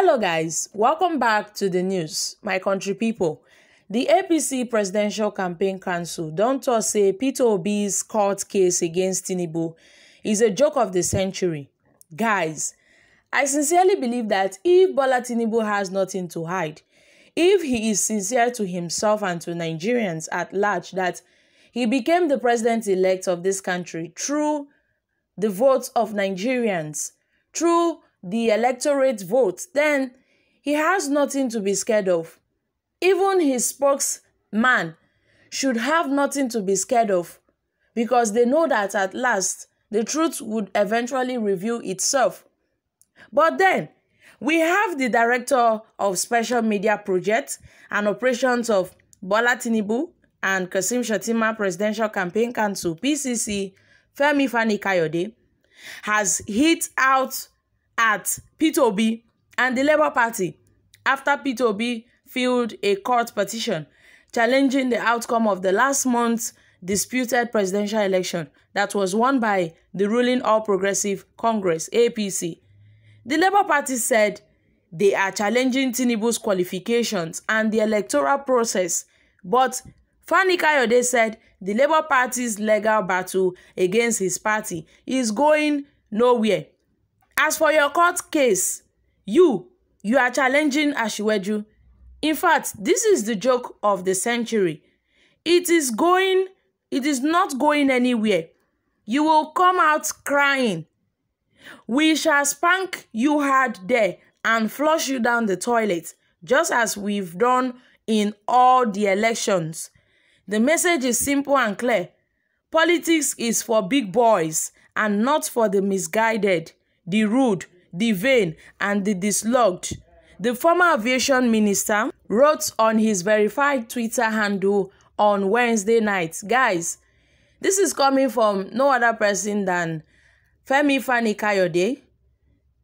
Hello guys, welcome back to the news, my country people. The APC Presidential Campaign Council don't say Peter Obi's court case against Tinubu is a joke of the century. Guys, I sincerely believe that if Bola Tinubu has nothing to hide, if he is sincere to himself and to Nigerians at large that he became the president-elect of this country through the votes of Nigerians, through the electorate vote, then he has nothing to be scared of. Even his spokesman should have nothing to be scared of because they know that at last the truth would eventually reveal itself. But then, we have the director of special media projects and operations of Bola Tinubu and Kashim Shettima Presidential Campaign Council PCC Femi Fani Kayode has hit out at Peter Obi and the Labour Party after Peter Obi filed a court petition challenging the outcome of the last month's disputed presidential election that was won by the ruling All Progressive Congress APC. The Labour Party said they are challenging Tinubu's qualifications and the electoral process, but Fani Kayode said the Labour Party's legal battle against his party is going nowhere As for your court case, you, you are challenging Asiwaju. In fact, this is the joke of the century. It is going, it is not going anywhere. You will come out crying. We shall spank you hard there and flush you down the toilet, just as we've done in all the elections. The message is simple and clear. Politics is for big boys and not for the misguided the rude, the vain, and the dislodged. The former aviation minister wrote on his verified Twitter handle on Wednesday night, guys, this is coming from no other person than Femi Fani Kayode,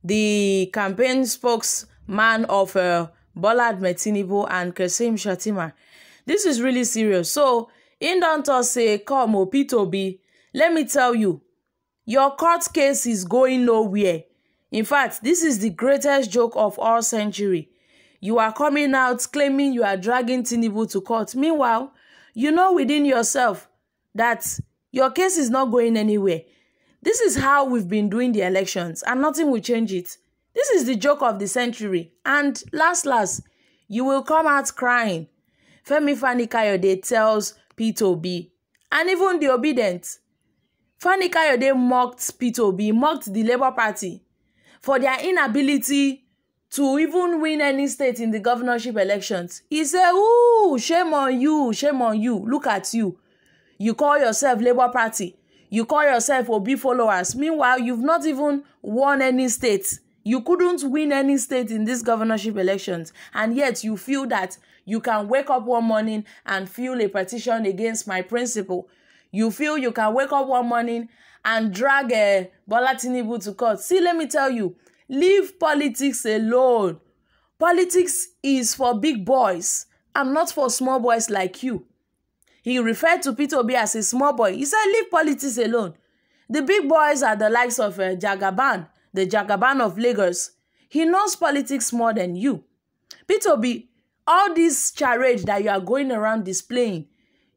the campaign spokesman of uh, Bola Tinubu and Kasim Shatima. This is really serious. So, in don't say, come, Opitobi, let me tell you, Your court case is going nowhere. In fact, this is the greatest joke of all century. You are coming out claiming you are dragging Tinubu to court. Meanwhile, you know within yourself that your case is not going anywhere. This is how we've been doing the elections and nothing will change it. This is the joke of the century. And last, last, you will come out crying. Femi Fani Kayode tells P2B and even the obedient Fani Kayode mocked Peter Obi, mocked the Labour Party for their inability to even win any state in the governorship elections. He said, ooh, shame on you, shame on you. Look at you. You call yourself Labour Party. You call yourself Obi followers. Meanwhile, you've not even won any state. You couldn't win any state in these governorship elections. And yet you feel that you can wake up one morning and file a petition against my principle you feel you can wake up one morning and drag uh, Bola Tinubu to court. See, let me tell you, leave politics alone. Politics is for big boys and not for small boys like you. He referred to Peter Obi as a small boy. He said, leave politics alone. The big boys are the likes of uh, Jagaban, the Jagaban of Lagos. He knows politics more than you. Peter Obi, all this charade that you are going around displaying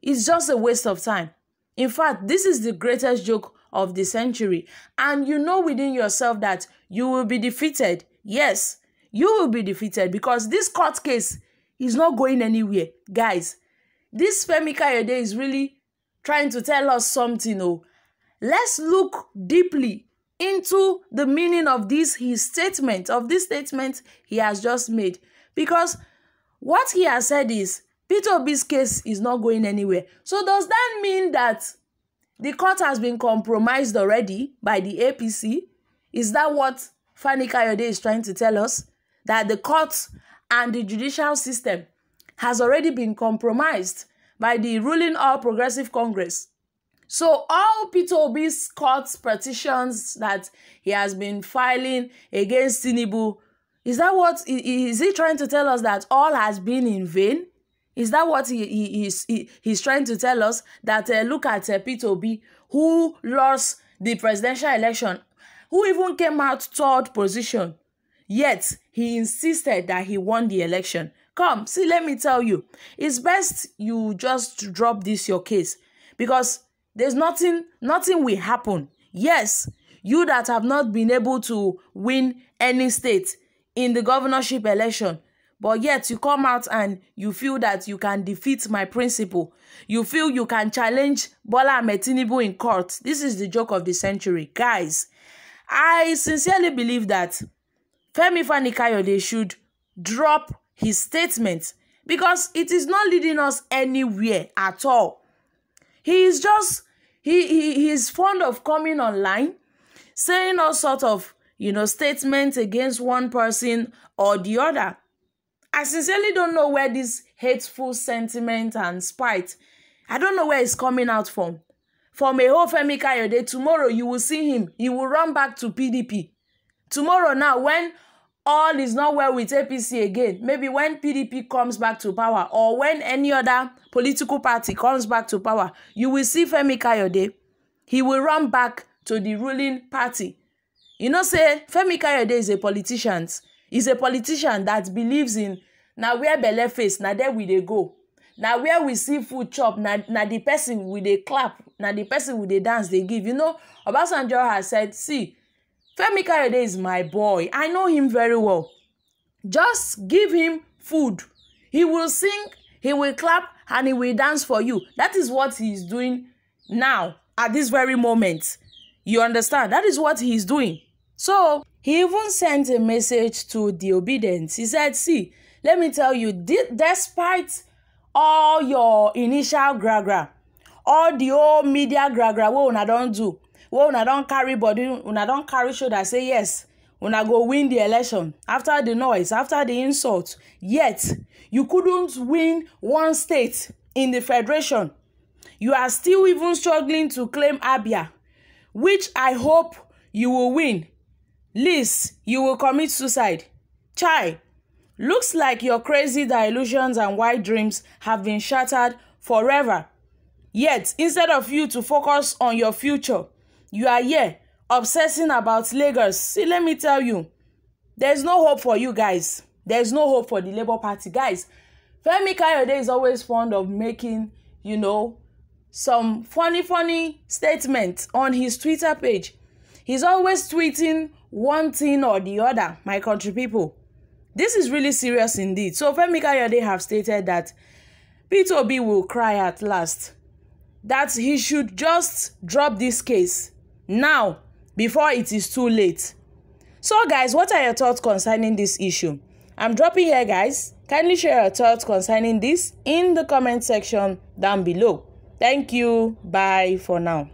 is just a waste of time. In fact, this is the greatest joke of the century. And you know within yourself that you will be defeated. Yes, you will be defeated because this court case is not going anywhere. Guys, this Femi Kayode is really trying to tell us something. Oh, let's look deeply into the meaning of this his statement of this statement he has just made because what he has said is Peter Obi's case is not going anywhere. So does that mean that the court has been compromised already by the APC? Is that what Fani Kayode is trying to tell us? That the court and the judicial system has already been compromised by the ruling All Progressive Congress. So all Peter Obi's court petitions that he has been filing against Tinubu, is that what is he trying to tell us that all has been in vain? Is that what he, he, he's, he, he's trying to tell us? That uh, look at uh, Peter Obi, who lost the presidential election, who even came out third position. Yet, he insisted that he won the election. Come, see, let me tell you. It's best you just drop this your case. Because there's nothing, nothing will happen. Yes, you that have not been able to win any state in the governorship election, but yet you come out and you feel that you can defeat my principle. You feel you can challenge Bola Ahmed Tinubu in court. This is the joke of the century. Guys, I sincerely believe that Femi Fani-Kayode should drop his statement because it is not leading us anywhere at all. He is just, he, he, he is fond of coming online, saying all sort of, you know, statements against one person or the other. I sincerely don't know where this hateful sentiment and spite, I don't know where it's coming out from. From a whole Femi Kayode, tomorrow you will see him. He will run back to PDP. Tomorrow now, when all is not well with APC again, maybe when PDP comes back to power or when any other political party comes back to power, you will see Femi Kayode. He will run back to the ruling party. You know, say Femi Kayode is a politician. He's a politician that believes in na where belle face na there we dey go. Na where we see food chop na na the person we dey clap na the person we dey dance dey give. You know obasanjo has said see femi kayode is my boy. I know him very well. Just give him food. He will sing he will clap and he will dance for you. That is what he is doing now at this very moment. You understand? That is what he is doing. So he even sent a message to the obedient he said see let me tell you despite all your initial gra-gra all the whole media gra-gra wey una don do? Wey una don carry body? Una don carry shoulder say yes una go win the election. After the noise after the insult yet you couldn't win one state in the federation. You are still even struggling to claim abia which i hope you will win. Least you will commit suicide. Chai Looks like your crazy delusions and wild dreams have been shattered forever. Yet, instead of you to focus on your future, you are here obsessing about Lagos. See, let me tell you, there's no hope for you guys. There's no hope for the Labour Party. Guys, Femi Kayode is always fond of making, you know, some funny, funny statements on his Twitter page. He's always tweeting one thing or the other, my country people. This is really serious indeed. So Femi Kayode have stated that Peter Obi will cry at last. That he should just drop this case now before it is too late. So guys, what are your thoughts concerning this issue? I'm dropping here guys. Kindly share your thoughts concerning this in the comment section down below. Thank you. Bye for now.